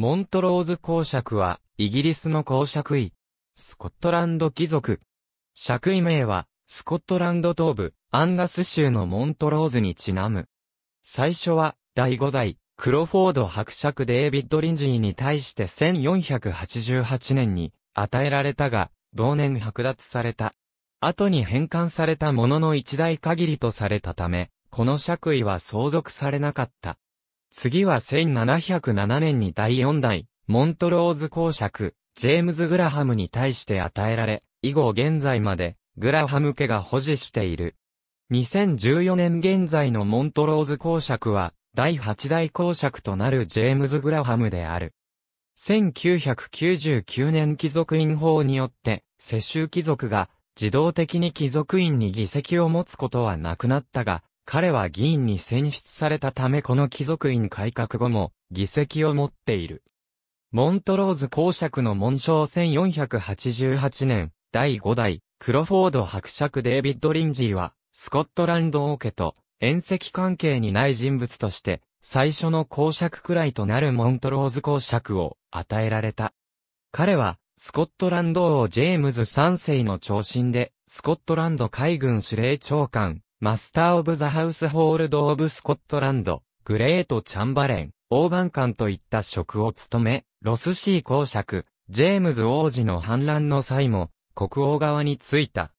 モントローズ公爵は、イギリスの公爵位。スコットランド貴族。爵位名は、スコットランド東部、アンガス州のモントローズにちなむ。最初は、第5代、クロフォード伯爵デイビッド・リンジーに対して1488年に与えられたが、同年剥奪された。後に返還されたものの一代限りとされたため、この爵位は相続されなかった。次は1707年に第4代、モントローズ公爵、ジェームズ・グラハムに対して与えられ、以後現在まで、グラハム家が保持している。2014年現在のモントローズ公爵は、第8代公爵となるジェームズ・グラハムである。1999年貴族院法によって、世襲貴族が自動的に貴族院に議席を持つことはなくなったが、彼は議員に選出されたためこの貴族院改革後も議席を持っている。モントローズ公爵の紋章1488年、第5代、クロフォード伯爵デイビッド・リンジーは、スコットランド王家と、縁戚関係にない人物として、最初の公爵くらいとなるモントローズ公爵を与えられた。彼は、スコットランド王ジェームズ3世の寵臣で、スコットランド海軍司令長官、 Master of the Household of Scotland、 Great Chamberlain、大番官といった職を務め、ロスシー公爵、ジェームズ王子の反乱の際も、国王側についた。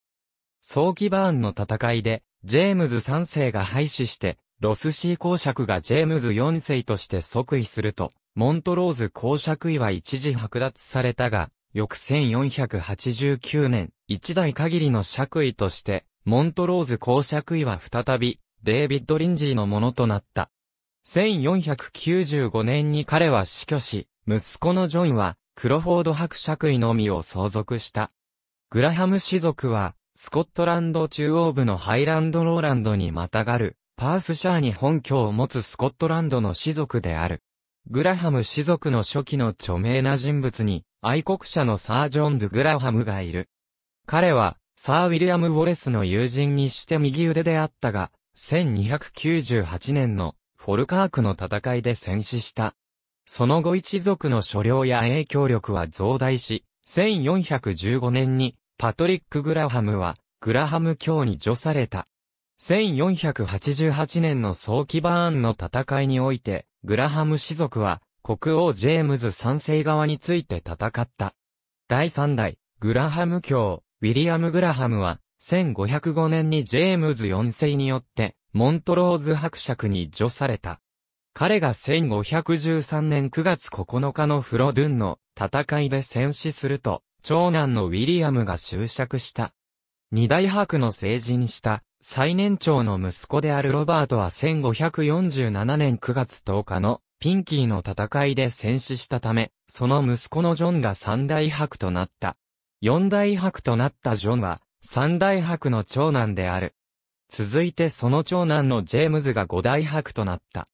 ソーキーバーンの戦いで、ジェームズ3世が敗死して、ロスシー公爵がジェームズ4世として即位すると、モントローズ公爵位は一時剥奪されたが、翌1489年、一代限りの爵位として、モントローズ公爵位は再び、デイビッド・リンジーのものとなった。1495年に彼は死去し、息子のジョンは、クロフォード伯爵位のみを相続した。グラハム氏族は、スコットランド中央部のハイランドローランドにまたがる、パースシャーに本拠を持つスコットランドの氏族である。グラハム氏族の初期の著名な人物に、愛国者のサージョン・ドゥ・グラハムがいる。彼は、サー・ウィリアム・ウォレスの友人にして右腕であったが、1298年のフォルカークの戦いで戦死した。その後一族の所領や影響力は増大し、1415年にパトリック・グラハムはグラハム教に除された。1488年の早期バーンの戦いにおいて、グラハム氏族は国王ジェームズ3世側について戦った。第3代、グラハム教、ウィリアム・グラハムは、1505年にジェームズ4世によって、モントローズ伯爵に除された。彼が1513年9月9日のフロドゥンの戦いで戦死すると、長男のウィリアムが終爵した。二大伯の成人した最年長の息子であるロバートは1547年9月10日のピンキーの戦いで戦死したため、その息子のジョンが三大伯となった。四大伯となったジョンは、三大伯の長男である。続いてその長男のジェームズが五大伯となった。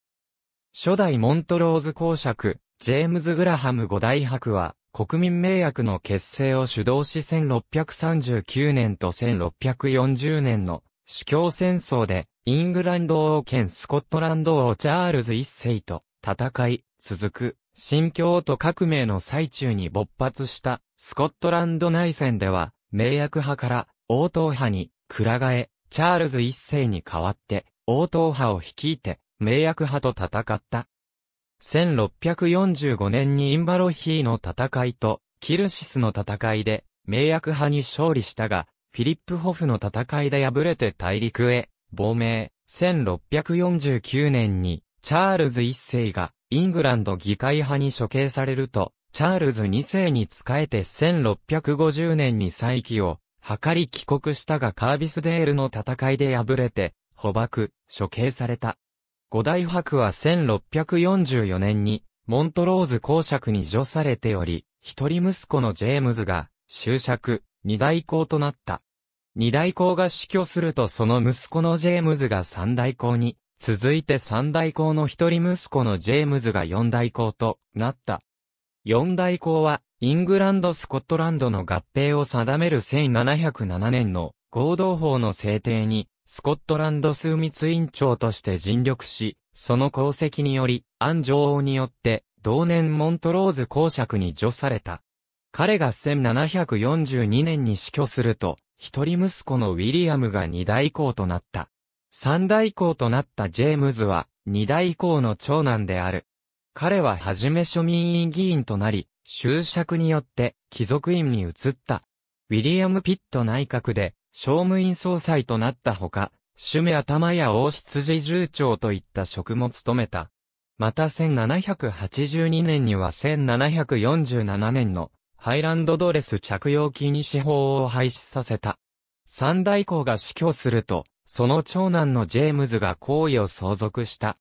初代モントローズ公爵、ジェームズ・グラハム五大伯は、国民名役の結成を主導し1639年と1640年の主教戦争で、イングランド王兼スコットランド王チャールズ一世と戦い、続く、新教徒革命の最中に勃発したスコットランド内戦では、名役派から応答派に、蔵替え、チャールズ一世に代わって、応答派を率いて、名役派と戦った。1645年にインバロヒーの戦いと、キルシスの戦いで、名役派に勝利したが、フィリップ・ホフの戦いで敗れて大陸へ、亡命。1649年に、チャールズ一世が、イングランド議会派に処刑されると、チャールズ2世に仕えて1650年に再起を図り帰国したがカービスデールの戦いで敗れて捕獲、処刑された。五大伯は1644年にモントローズ公爵に除されており、一人息子のジェームズが終爵、二代公となった。二代公が死去するとその息子のジェームズが三代公に、続いて三代公の一人息子のジェームズが四代公となった。四大公は、イングランド・スコットランドの合併を定める1707年の合同法の制定に、スコットランド枢密委員長として尽力し、その功績により、安女王によって、同年モントローズ公爵に除された。彼が1742年に死去すると、一人息子のウィリアムが二代公となった。三代公となったジェームズは、二代公の長男である。彼ははじめ庶民院議員となり、修釈によって貴族院に移った。ウィリアム・ピット内閣で商務院総裁となったほか、主目頭や王室侍従長といった職も務めた。また1782年には1747年のハイランドドレス着用禁止法を廃止させた。三代公が死去すると、その長男のジェームズが皇位を相続した。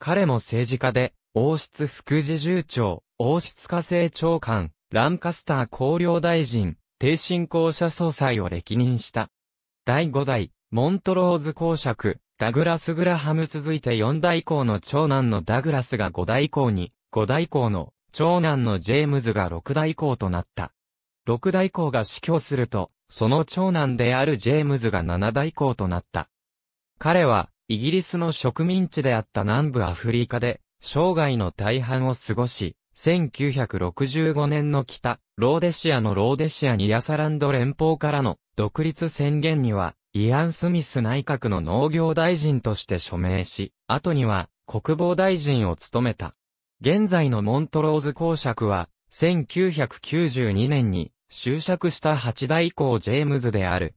彼も政治家で、王室副侍従長、王室家政長官、ランカスター公領大臣、帝進公社総裁を歴任した。第5代、モントローズ公爵、ダグラス・グラハム続いて4代公の長男のダグラスが5代公に、5代公の長男のジェームズが六代公となった。六代公が死去すると、その長男であるジェームズが七代公となった。彼は、イギリスの植民地であった南部アフリカで、生涯の大半を過ごし、1965年の北、ローデシアのローデシアニアサランド連邦からの独立宣言には、イアン・スミス内閣の農業大臣として署名し、後には国防大臣を務めた。現在のモントローズ公爵は、1992年に終爵した8代公ジェームズである。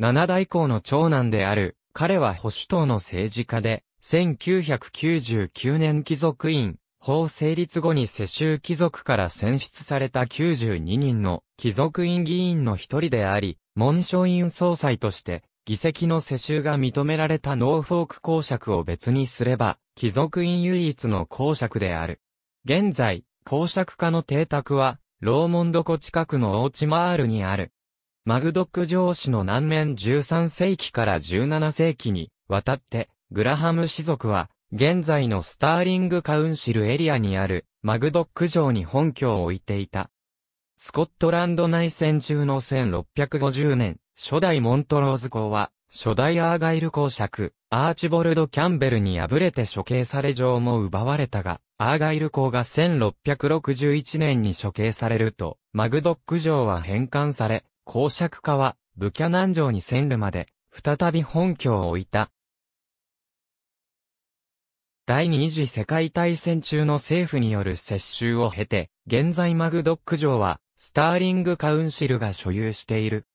7代公の長男である、彼は保守党の政治家で、1999年貴族院、法成立後に世襲貴族から選出された92人の貴族院議員の一人であり、紋章院総裁として議席の世襲が認められたノーフォーク公爵を別にすれば、貴族院唯一の公爵である。現在、公爵家の邸宅は、ローモンド湖近くのオーチマールにある。マグドック城市の南面13世紀から17世紀に渡って、グラハム氏族は、現在のスターリングカウンシルエリアにあるマグドック城に本拠を置いていた。スコットランド内戦中の1650年、初代モントローズ公は、初代アーガイル公爵、アーチボルド・キャンベルに敗れて処刑され城も奪われたが、アーガイル公が1661年に処刑されると、マグドック城は返還され、公爵家は、ブキャナン城に遷るまで、再び本拠を置いた。第二次世界大戦中の政府による接収を経て、現在マグドック城は、スターリングカウンシルが所有している。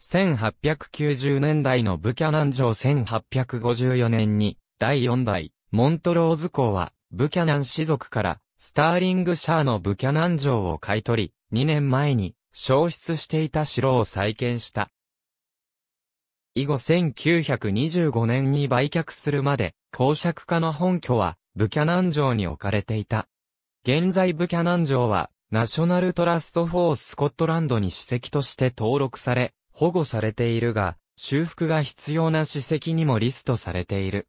1890年代のブキャナン城1854年に、第4代、モントローズ港は、ブキャナン氏族から、スターリングシャーのブキャナン城を買い取り、2年前に、消失していた城を再建した。以後1925年に売却するまで、公爵家の本拠は、ブキャナン城に置かれていた。現在ブキャナン城は、ナショナルトラストフォースコットランドに史跡として登録され、保護されているが、修復が必要な史跡にもリストされている。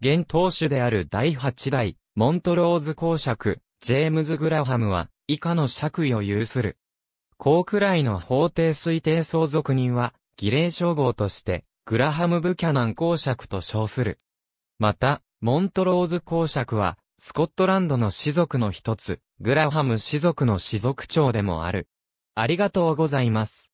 現当主である第8代、モントローズ公爵、ジェームズ・グラハムは、以下の爵位を有する。高位の法定推定相続人は、儀礼称号として、グラハム・ブキャナン公爵と称する。また、モントローズ公爵は、スコットランドの氏族の一つ、グラハム氏族の氏族長でもある。ありがとうございます。